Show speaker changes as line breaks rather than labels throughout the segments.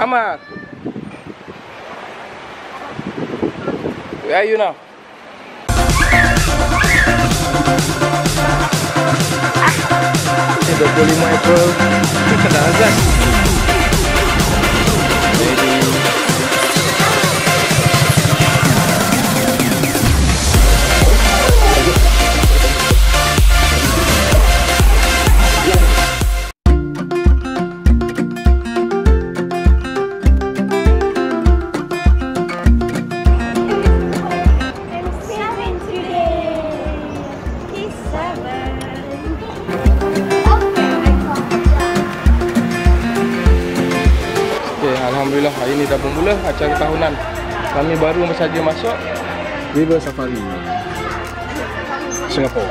Ahmad. Where are you now? Ini 25 April. Dah azan. Hari ini dah bermula acara tahunan. Kami baru saja masuk River Safari. Singapore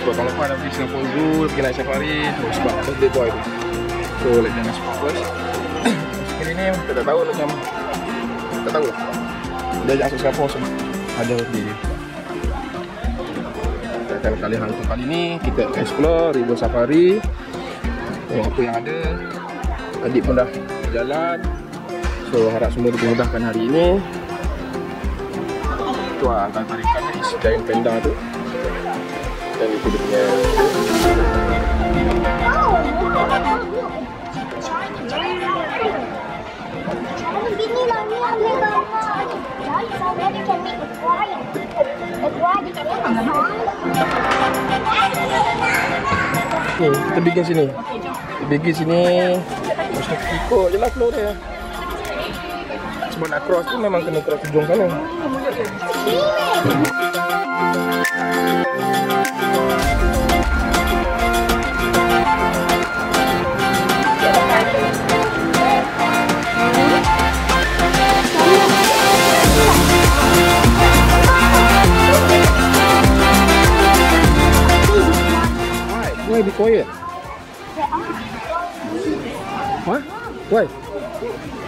So kalau kau nak pergi Singapore Zoo, pergi naik safari tu Sebab birthday boy tu So let them explore first ni kita tak tahu macam Tak tahu. Dia ajak masuk Singapore so ada dia Kita akan kali hal untuk kali ni Kita explore River Safari. Tengok apa yang ada. Adik pun dah jalan So harap semua dipermudahkan hari ini. Tu lah antara tarikan ni Isi giant panda tu. Dan itu dia. Punya
lah ni
kita bikin sini. Kita bikin sini. Mesti ikut je lah flow dia Sebab nak cross tu memang kena cross ujung sana Why? Why be quiet? What? Why?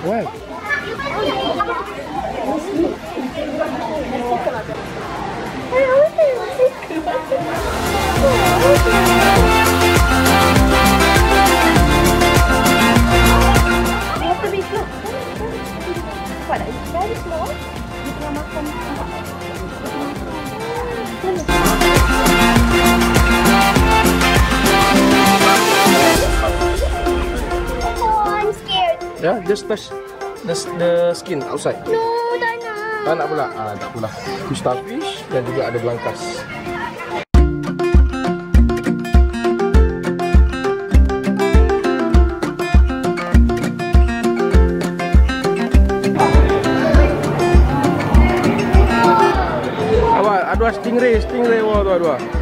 Why?
It's very makan.
Yeah, just touch the, the skin outside.
No, tak nak.
Tak nak pula? Ah, tak pula. Tu starfish dan juga ada belangkas. Caruá.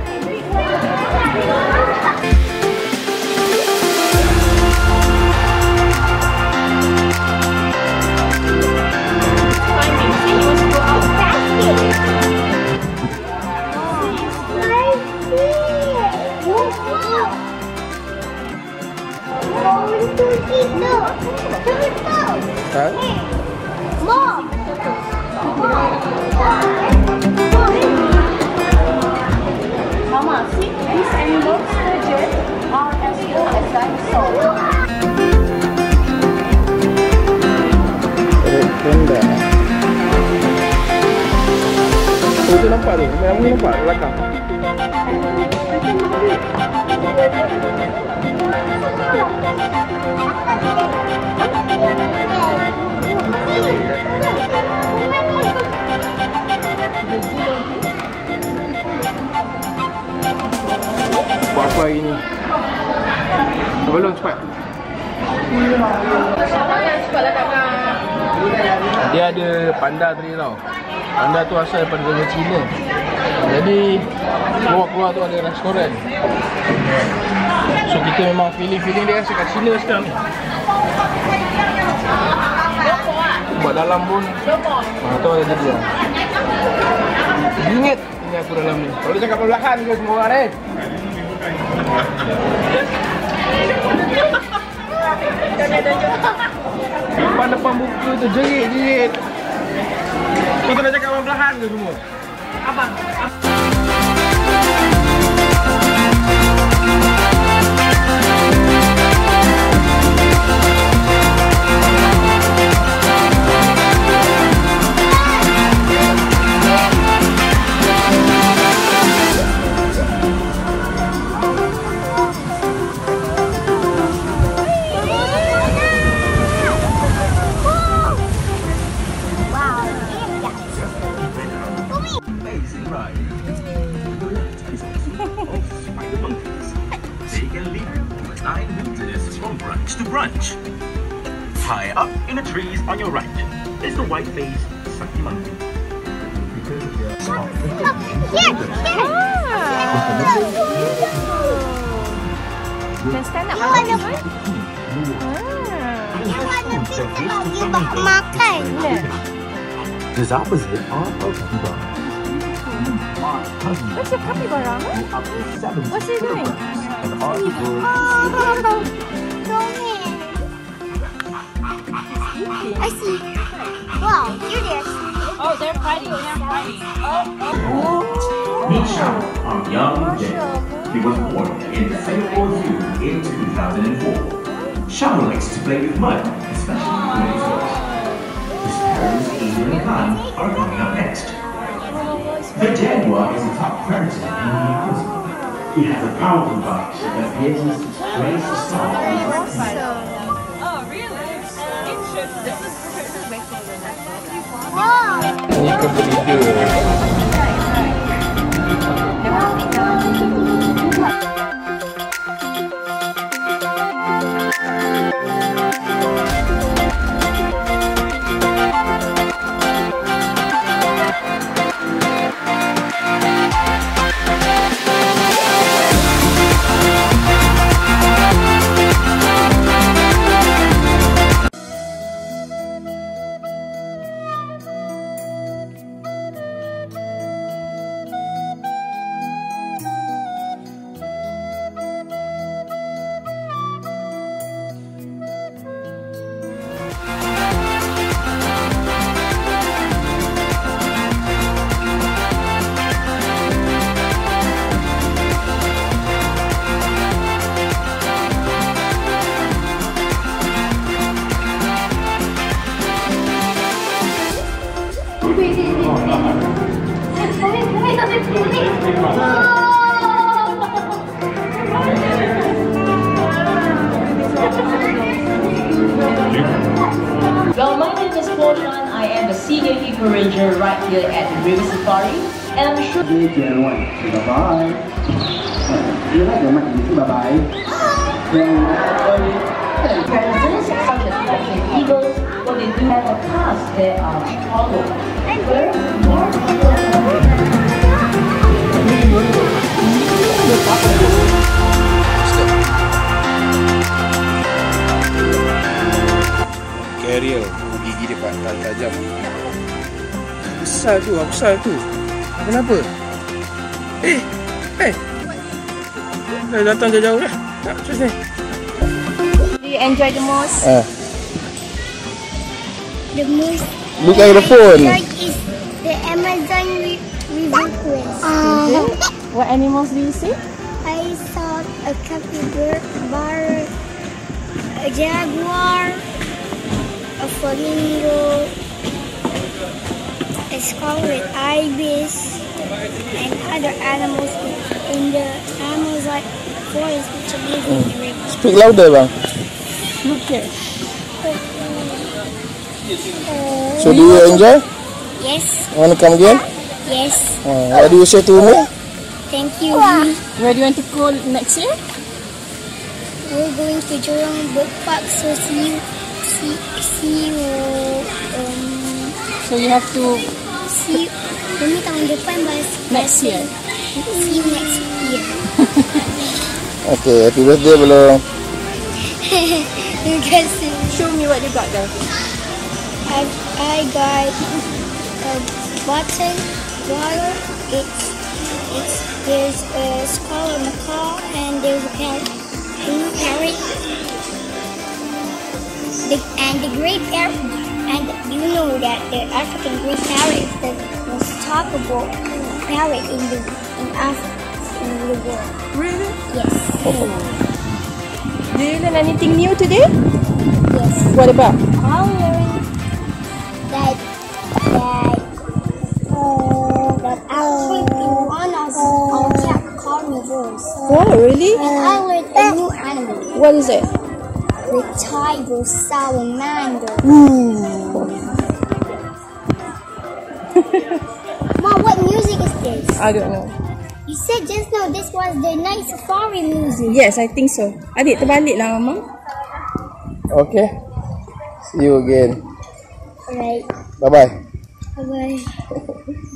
Di belakang. Buat apa hari ni? Belum cepat. Dia ada panda tadi tau Panda tu asal daripada China Jadi Keluar-keluar tu ada restoran. So kita memang feeling-feeling dia rasa kat China sekarang ni. Sebab dalam pun ha, Tu ada dia. Bingit ini aku dalam ni. Kalau dia cakap perlahan ke semua orang ni Depan-depan muka tu jerit-jerit. Kau tak nak cakap perlahan ke semua?
阿爸阿 branch. High up in the trees on your right is the white-faced Sunny Monkey.
Then stand up.
You wanna,
ah.
wanna think about Yuba
What's your capybara? What's he doing?
Oh,
fighting. They're fighting.
Young Jay. He was born in Singapore Zoo in 2004. Shao likes to play with mud, especially when it's wet. His parents, Adrian and Han, are coming up next. The jaguar is a top predator in the Amazon. He has a powerful bite that appears to raise the star.
肉ぶり牛 here at the River Safari, and I'm sure.
Bye bye. You like your mic? Bye bye.
Presidents such as Captain Eagles, but they do have a task that are. Where more
Carrier Gigi dia pak tak tajam Besar tu ah, Besar tu. Kenapa? Eh Eh. Dah datang jauh-jauh dah Tak terus ni.
Do you enjoy the most?
Ah,
The most
Look at the phone.
like is the Amazon River Quest. Uh,
What animals do you see?
I saw a capybara, a jaguar, a flamingo, a scarlet ibis, and other animals in the Amazon forest which live in the river.
Speak louder bang
Look here.
So do you enjoy?
Yes,
Want to come again?
yes,
Uh, what do you say to me?
thank you.
Where do you want to go next year?
We're going to Jurong Bird Park, so see you, see, see you, um,
So you have to
see you, kami tahun depan bas.
next year.
See you next year.
Okay, happy birthday belum?
because
Show me what you got there.
I, I got a button water. It's, it's, there's a skull in the car and there's a parrot, blue parrot. The, and the great parrot, and you know that the African great parrot is the most talkable parrot in the in Africa in the world.
Really?
Yes.
Do you learn anything new today?
Yes.
What about?
I learned that that uh, that actually piranhas are cat carnivores.
Oh, really?
And I learned a new animal,
What is it?
The tiger salamander. Mom, what music is this?
I don't know.
You said just now this was the night safari music.
Yes, I think so. Adik terbalik lah mama.
Okay. See you again.
Alright.
Bye,
bye bye.